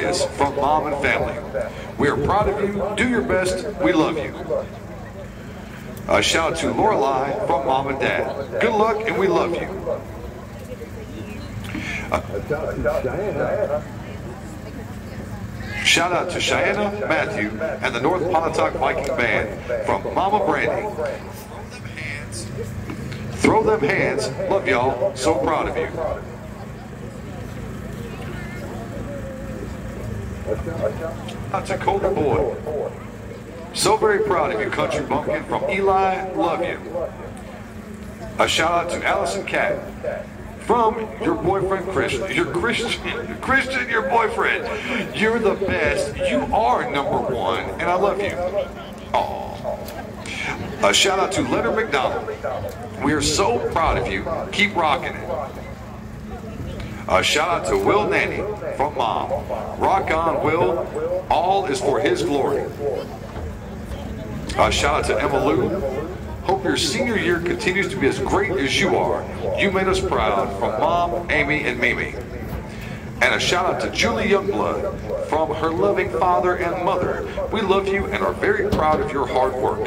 is from mom and family. We are proud of you. Do your best. We love you. A shout out to Lorelai from mom and dad. Good luck and we love you. Uh, shout out to Cheyenne, Matthew, and the North Pontotoc Viking Band from Mama Brandy. Throw them hands. Love y'all. So proud of you. Out to Colton boy. So very proud of you, Country Bumpkin from Eli. Love you. A shout out to Allison Cat from your boyfriend Christian. Your Christian, Christian, your boyfriend. You're the best. You are number one, and I love you. Aww. A shout out to Leonard McDonald. We are so proud of you. Keep rocking it. A shout out to Will Nanny from Mom. Rock on, Will. All is for His glory. A shout out to Emma Lou. Hope your senior year continues to be as great as you are. You made us proud from Mom, Amy, and Mimi. And a shout out to Julie Youngblood from her loving father and mother. We love you and are very proud of your hard work.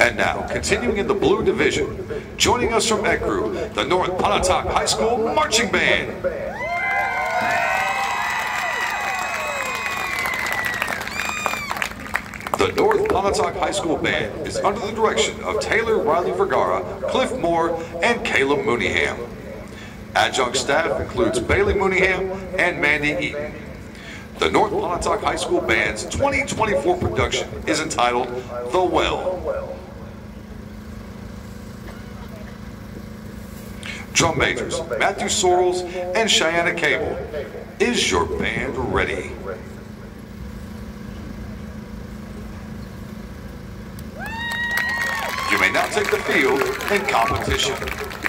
And now, continuing in the blue division, joining us from ECRU, the North Pontotoc High School Marching Band. The North Pontotoc High School Band is under the direction of Taylor Riley Vergara, Cliff Moore, and Caleb Mooneyham. Adjunct staff includes Bailey Mooneyham and Mandy Eaton. The North Pontotoc High School Band's 2024 production is entitled The Well. Drum majors, Matthew Sorrells and Cheyenne Cable. Is your band ready? You may now take the field in competition.